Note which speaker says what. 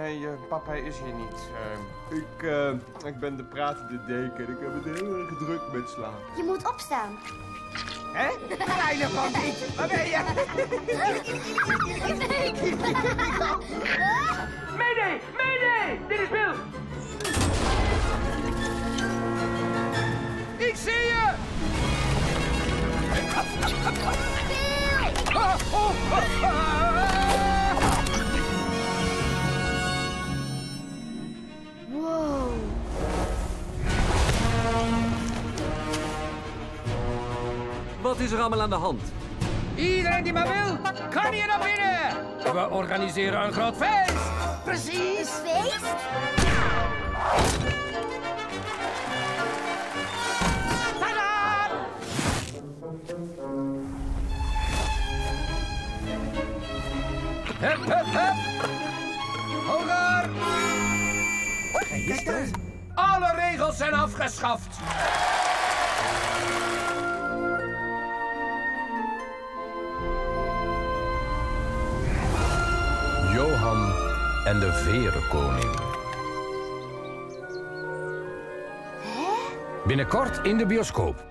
Speaker 1: nee, eh, papa is hier niet. Eh,
Speaker 2: Ik, eh, ik ben de pratende deken. Ik heb het heel erg druk met slaap.
Speaker 3: Je moet opstaan.
Speaker 4: Hè? Kleine bandiet, waar ben je?
Speaker 5: Mayday! Mayday! Dit is Bill!
Speaker 4: Ik zie je! Ah,
Speaker 6: Wat is er allemaal aan de hand?
Speaker 4: Iedereen die maar wil, kan hier naar binnen! We organiseren een groot feest! Precies!
Speaker 3: Feest?
Speaker 4: Tadaa! Hup, hup, hup! Hoger! Kijk. Alle regels zijn afgeschaft!
Speaker 7: Johan en de Verenkoning. Binnenkort in de bioscoop.